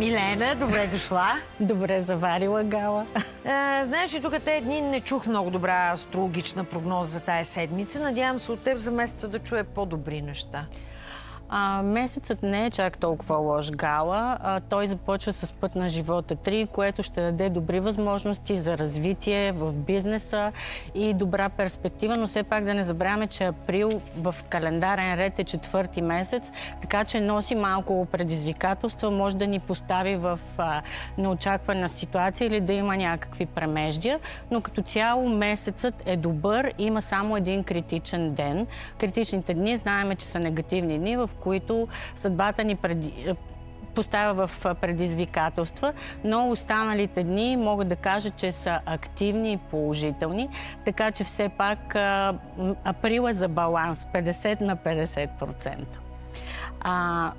Милена, добре дошла. Добре заварила гала. А, знаеш ли, тук тези дни не чух много добра астрологична прогноза за тая седмица. Надявам се от теб за месеца да чуя по-добри неща. А, месецът не е чак толкова лош гала. А, той започва с път на живота 3, което ще даде добри възможности за развитие в бизнеса и добра перспектива, но все пак да не забравяме, че април в календарен ред е четвърти месец, така че носи малко предизвикателства, може да ни постави в неочаквана ситуация или да има някакви премеждия, но като цяло месецът е добър, има само един критичен ден. Критичните дни знаеме, че са негативни дни, в които съдбата ни преди, е, поставя в предизвикателства, но останалите дни могат да кажа, че са активни и положителни, така че все пак април е за баланс 50 на 50%. А,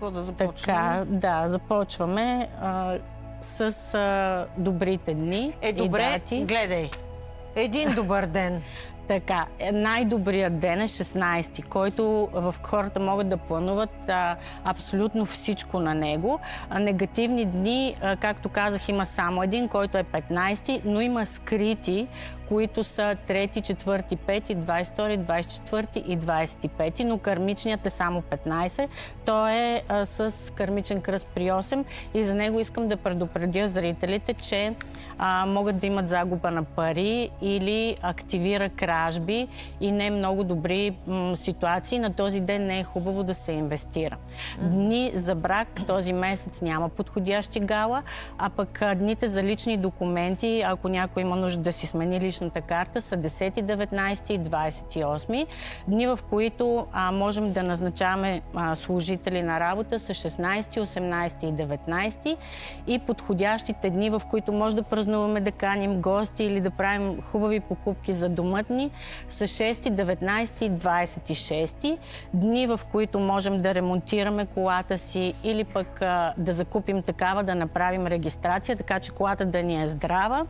с да започнем? Така, да, започваме а, с а, добрите дни Е, добре, и дати. гледай. Един добър ден. Така, най-добрият ден е 16-ти, който в хората могат да плануват а, абсолютно всичко на него. А, негативни дни, а, както казах, има само един, който е 15-ти, но има скрити, които са 3, 4, 5, 22, 24 и 25, но кармичният е само 15. Той е а, с кармичен кръст при 8 и за него искам да предупредя зрителите, че а, могат да имат загуба на пари или активира кражби и не много добри м, ситуации. На този ден не е хубаво да се инвестира. Дни за брак този месец няма подходящи гала, а пък дните за лични документи, ако някой има нужда да си смени личната карта, са 10, 19 и 28. Дни, в които а, можем да назначаваме а, служители на работа са 16, 18 и 19 и подходящите дни, в които може да празнуваме да каним гости или да правим хубави покупки за домът ни, са 6, 19 и 26 дни, в които можем да ремонтираме колата си или пък а, да закупим такава, да направим регистрация, така че колата да ни е здрава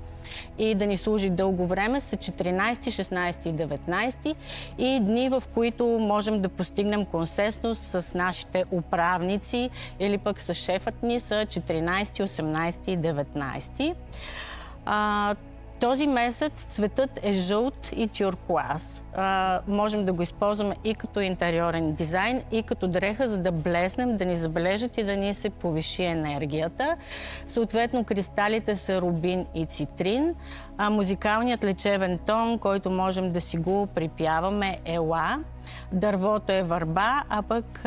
и да ни служи дълго време, са 14, 16 и 19 и дни, в които можем да постигнем консенсус с нашите управници или пък с шефът ни са 14, 18 и 19. А, този месец цветът е жълт и тюркуаз. А, можем да го използваме и като интериорен дизайн, и като дреха, за да блеснем, да ни забележат и да ни се повиши енергията. Съответно, кристалите са рубин и цитрин. А музикалният лечебен тон, който можем да си го припяваме, е ла. Дървото е върба, а пък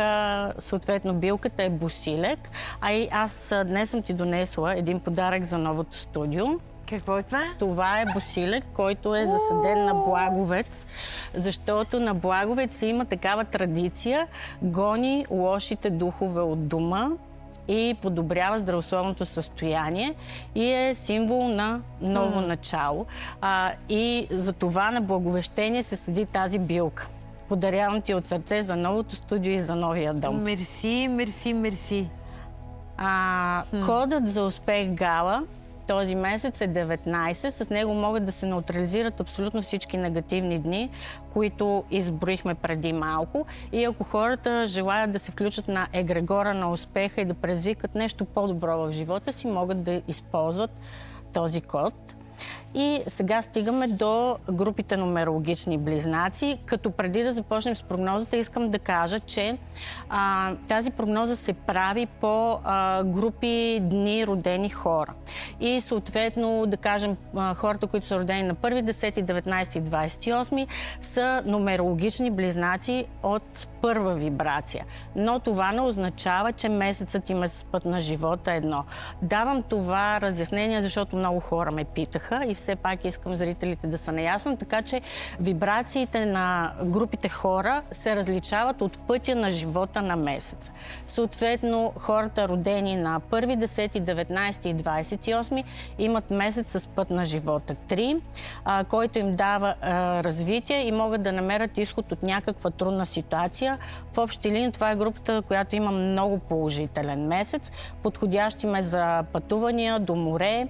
съответно билката е босилек. А и аз днес съм ти донесла един подарък за новото студио. Какво е това? Това е босилек, който е засаден на благовец, защото на благовец има такава традиция, гони лошите духове от дома и подобрява здравословното състояние и е символ на ново mm. начало. А, и за това на благовещение се съди тази билка. Подарявам ти от сърце за новото студио и за новия дом. Мерси, мерси, мерси. А, кодът за успех Гала този месец е 19. С него могат да се неутрализират абсолютно всички негативни дни, които изброихме преди малко. И ако хората желаят да се включат на егрегора на успеха и да предизвикат нещо по-добро в живота си, могат да използват този код. И сега стигаме до групите нумерологични близнаци. Като преди да започнем с прогнозата, искам да кажа, че а, тази прогноза се прави по а, групи дни родени хора. И съответно, да кажем, а, хората, които са родени на 1, 10, 19 и 28 са нумерологични близнаци от първа вибрация. Но това не означава, че месецът им е с път на живота едно. Давам това разяснение, защото много хора ме питаха и все пак искам зрителите да са наясно, така че вибрациите на групите хора се различават от пътя на живота на месец. Съответно, хората родени на 1, 10, 19 и 28 имат месец с път на живота 3, който им дава развитие и могат да намерят изход от някаква трудна ситуация. В общи линии това е групата, която има много положителен месец. Подходящи ме за пътувания до море.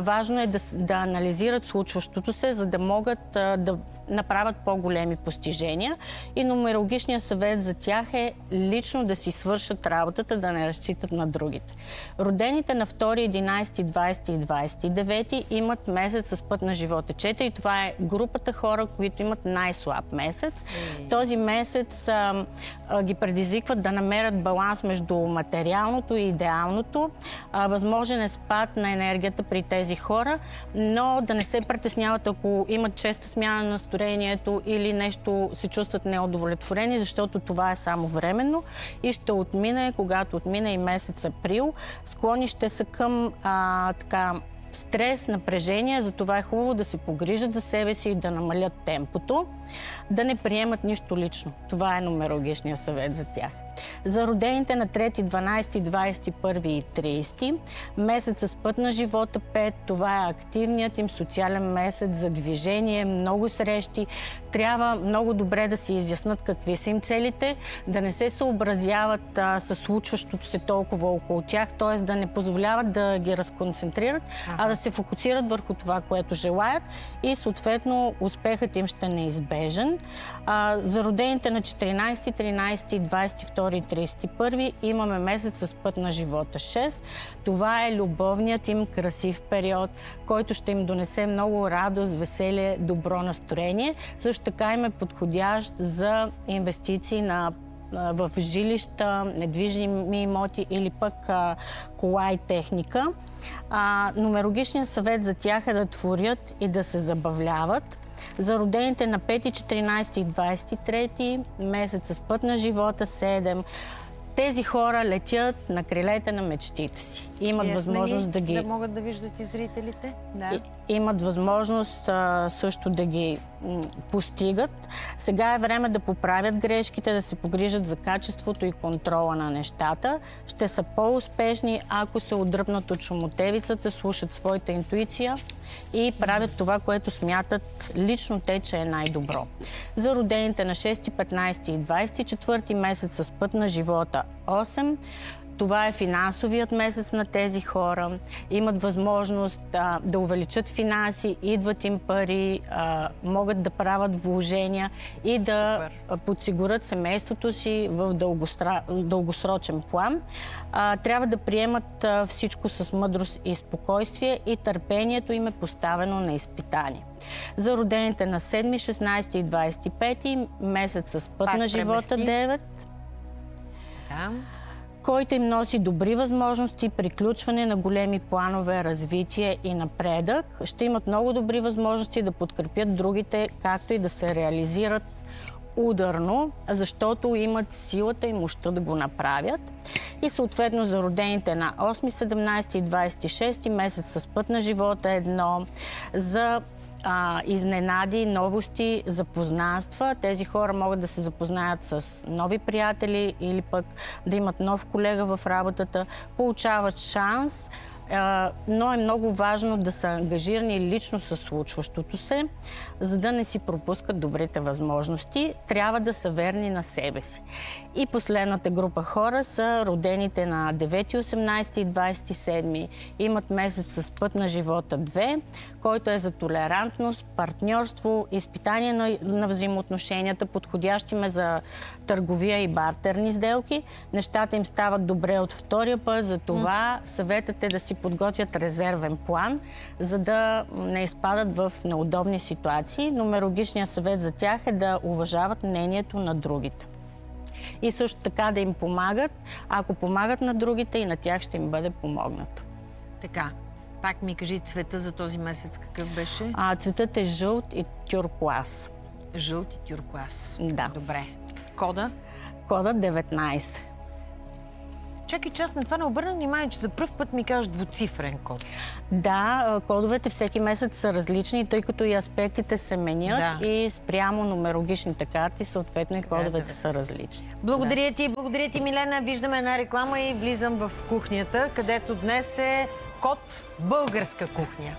важно е да, да анализират случващото се, за да могат да направят по-големи постижения. И нумерологичният съвет за тях е лично да си свършат работата, да не разчитат на другите. Родените на 2, 11, 20 и 29 имат месец с път на живота 4. Това е групата хора, които имат най-слаб месец. Този месец а, а, ги предизвикват да намерят баланс между материалното и идеалното. А, възможен е спад на енергията при тези хора, но да не се притесняват, ако имат честа смяна на настроението или нещо се чувстват неудовлетворени, защото това е само временно и ще отмине, когато отмине и месец април. Склони ще са към а, така стрес, напрежение, затова е хубаво да се погрижат за себе си и да намалят темпото, да не приемат нищо лично. Това е нумерологичният съвет за тях. За родените на 3, 12, 21 и 30, месец с път на живота 5, това е активният им социален месец за движение, много срещи. Трябва много добре да си изяснат какви са им целите, да не се съобразяват а, с случващото се толкова около тях, т.е. да не позволяват да ги разконцентрират, а да се фокусират върху това, което желаят и съответно успехът им ще е неизбежен. А, за родените на 14, 13, 22 и 31 имаме месец с път на живота 6. Това е любовният им красив период, който ще им донесе много радост, веселие, добро настроение. Също така им е подходящ за инвестиции на в жилища, недвижими имоти или пък а, кола и техника. А, нумерологичният съвет за тях е да творят и да се забавляват. За родените на 5, 14 и 23 месец с път на живота 7, тези хора летят на крилете на мечтите си. Имат Ясна възможност да ги... Да могат да виждат и зрителите? Да. И, имат възможност а, също да ги постигат. Сега е време да поправят грешките, да се погрижат за качеството и контрола на нещата. Ще са по-успешни, ако се отдръпнат от шумотевицата, слушат своята интуиция и правят това, което смятат лично те, че е най-добро. За родените на 6, 15 и 24 месец с път на живота 8, това е финансовият месец на тези хора. Имат възможност а, да увеличат финанси, идват им пари, а, могат да правят вложения и да а, подсигурят семейството си в дългостра... дългосрочен план. А, трябва да приемат а, всичко с мъдрост и спокойствие и търпението им е поставено на изпитание. За родените на 7, 16 и 25 месец с път Пак на живота премести. 9 Да. Който им носи добри възможности, приключване на големи планове, развитие и напредък. Ще имат много добри възможности да подкрепят другите, както и да се реализират ударно, защото имат силата и мощта да го направят. И съответно за родените на 8, 17 и 26 месец с път на живота едно, за а, изненади, новости, запознанства. Тези хора могат да се запознаят с нови приятели или пък да имат нов колега в работата, получават шанс, но е много важно да са ангажирани лично с случващото се, за да не си пропускат добрите възможности. Трябва да са верни на себе си. И последната група хора са родените на 9, 18 и 27. Имат месец с път на живота 2, който е за толерантност, партньорство, изпитание на, на взаимоотношенията, подходящи ме за търговия и бартерни сделки. Нещата им стават добре от втория път, за това съветът е да си подготвят резервен план, за да не изпадат в неудобни ситуации. Нумерологичният съвет за тях е да уважават мнението на другите. И също така да им помагат. Ако помагат на другите, и на тях ще им бъде помогнато. Така. Пак ми кажи цвета за този месец какъв беше? А, цветът е жълт и тюркуаз. Жълт и тюркуаз. Да. Добре. Кода? Кода 19. Чакай, че аз на това не обърна внимание, че за първ път ми кажеш двуцифрен код. Да, кодовете всеки месец са различни, тъй като и аспектите се менят Да. и спрямо нумерологичните карти, съответно и кодовете са 19. различни. Благодаря ти, благодаря ти, Милена. Виждаме една реклама и влизам в кухнята, където днес е код българска кухня.